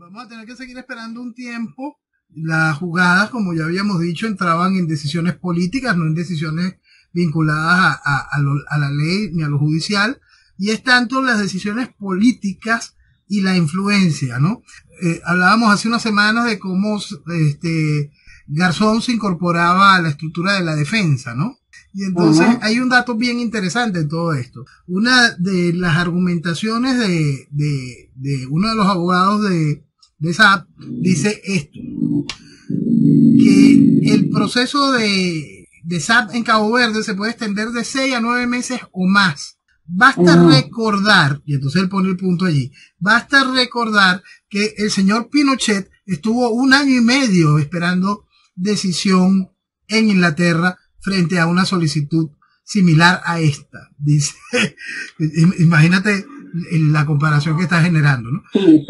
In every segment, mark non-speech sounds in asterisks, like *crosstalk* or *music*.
Vamos a tener que seguir esperando un tiempo. Las jugadas, como ya habíamos dicho, entraban en decisiones políticas, no en decisiones vinculadas a, la ley ni a lo judicial. Y es tanto las decisiones políticas y la influencia, ¿no? Eh, hablábamos hace unas semanas de cómo este, Garzón se incorporaba a la estructura de la defensa, ¿no? Y entonces hay un dato bien interesante en todo esto. Una de las argumentaciones de, de, uno de los abogados de, de SAP dice esto, que el proceso de, de SAP en Cabo Verde se puede extender de 6 a 9 meses o más. Basta recordar, y entonces él pone el punto allí, basta recordar que el señor Pinochet estuvo un año y medio esperando decisión en Inglaterra frente a una solicitud similar a esta. Dice, *laughs* imagínate la comparación que está generando, ¿no? Sí,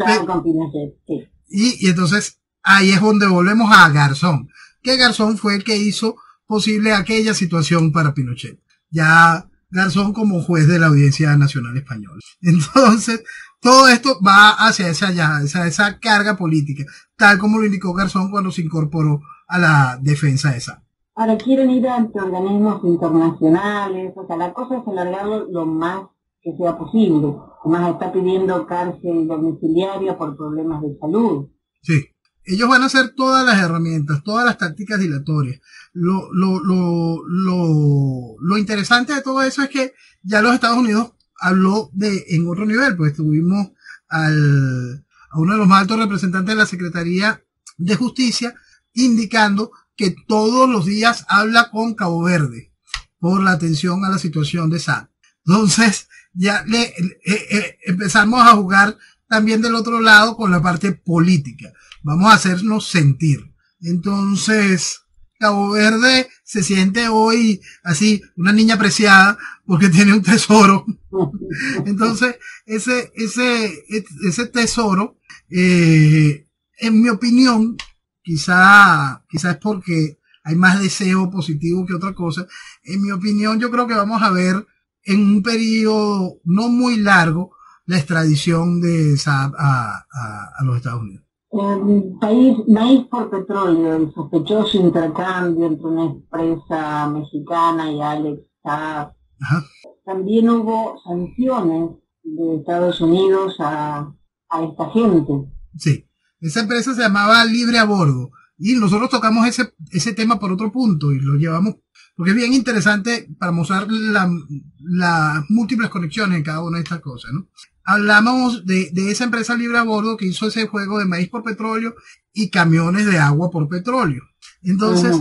sí. Y, y entonces ahí es donde volvemos a Garzón, que Garzón fue el que hizo posible aquella situación para Pinochet. Ya Garzón como juez de la Audiencia Nacional Española. *laughs* Entonces, todo esto va hacia esa, ya, esa, carga política, tal como lo indicó Garzón cuando se incorporó a la defensa esa. Ahora quieren ir ante organismos internacionales, o sea, la cosa es alargarlo lo más que sea posible. Además está pidiendo cárcel domiciliaria por problemas de salud. Sí, ellos van a hacer todas las herramientas, todas las tácticas dilatorias. Lo, lo, lo, lo, lo interesante de todo eso es que ya los Estados Unidos habló de en otro nivel, pues tuvimos al, a uno de los más altos representantes de la Secretaría de Justicia indicando que todos los días habla con Cabo Verde por la atención a la situación de SAD. Entonces, ya le, eh, eh, empezamos a jugar también del otro lado con la parte política. Vamos a hacernos sentir. Entonces, Cabo Verde se siente hoy así, una niña apreciada porque *laughs* tiene un tesoro. *laughs* Entonces, ese, ese, ese tesoro, eh, en mi opinión, quizá, quizá es porque hay más deseo positivo que otra cosa. En mi opinión, yo creo que vamos a ver en un periodo no muy largo la extradición de Saab a, los Estados Unidos. El país, maíz por petróleo, el sospechoso intercambio entre una empresa mexicana y Alex Saab. También hubo sanciones de Estados Unidos a, a esta gente. Sí. Esa empresa se llamaba Libre a Bordo. Y nosotros tocamos ese, ese tema por otro punto y lo llevamos, porque es bien interesante para mostrar las múltiples conexiones en cada una de estas cosas, ¿no? Hablamos de, de esa empresa libre a bordo que hizo ese juego de maíz por petróleo y camiones de agua por petróleo. Entonces,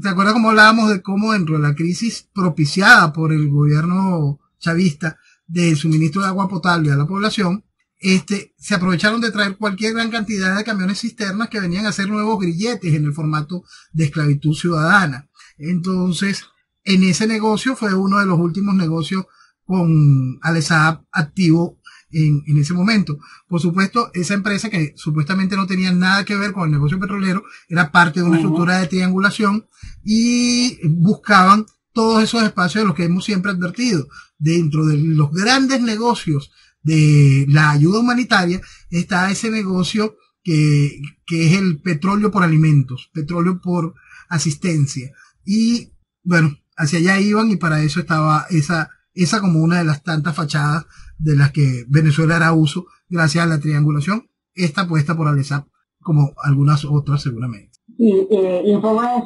¿te acuerdas cómo hablábamos de cómo dentro de la crisis propiciada por el gobierno chavista del suministro de agua potable a la población, este, se aprovecharon de traer cualquier gran cantidad de camiones cisternas que venían a hacer nuevos grilletes en el formato de esclavitud ciudadana. Entonces, en ese negocio fue uno de los últimos negocios con Alesab activo en, en, ese momento. Por supuesto, esa empresa que supuestamente no tenía nada que ver con el negocio petrolero, era parte de una estructura de triangulación y buscaban todos esos espacios de los que hemos siempre advertido. Dentro de los grandes negocios de la ayuda humanitaria está ese negocio que, que es el petróleo por alimentos, petróleo por asistencia. Y bueno, hacia allá iban y para eso estaba esa, esa como una de las tantas fachadas de las que Venezuela hará uso gracias a la triangulación, esta puesta por Alesap, como algunas otras seguramente. Sí, eh, Infobae es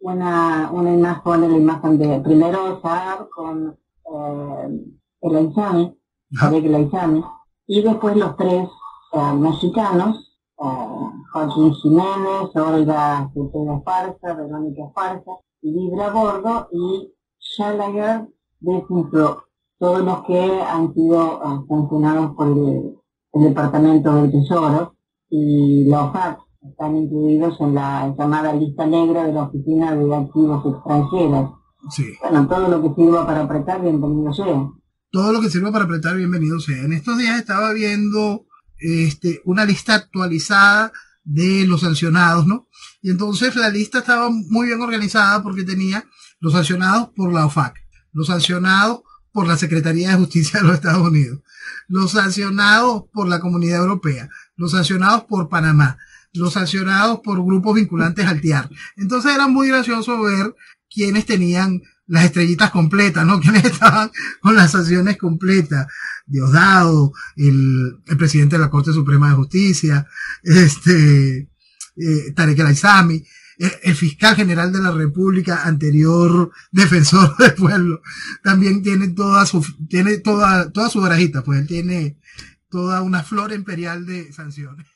una, una imagen, la imagen de primero Saab con eh, el examen y después los tres eh, mexicanos, eh, Joaquín Jiménez, Olga Cepeda Farsa, Verónica Farsa, Libra Bordo y Gallagher de Pro, todos los que han sido eh, sancionados por el, Departamento del Tesoro y los OFAC están incluidos en la llamada lista negra de la Oficina de Activos Extranjeros. Bueno, todo lo que sirva para apretar, bienvenido sea todo lo que sirva para apretar, bienvenido sea. En estos días estaba viendo este, una lista actualizada de los sancionados, ¿no? Y entonces la lista estaba muy bien organizada porque tenía los sancionados por la OFAC, los sancionados por la Secretaría de Justicia de los Estados Unidos, los sancionados por la Comunidad Europea, los sancionados por Panamá, los sancionados por grupos vinculantes al TIAR. Entonces era muy gracioso ver quienes tenían las estrellitas completas, ¿no? *laughs* Quienes estaban con las sanciones completas. Diosdado, el, el presidente de la Corte Suprema de Justicia, este, eh, Tarek El Aizami, eh, el fiscal general de la República, anterior defensor *laughs* del pueblo, también tiene toda su, tiene toda, toda su barajita, pues él tiene toda una flor imperial de sanciones.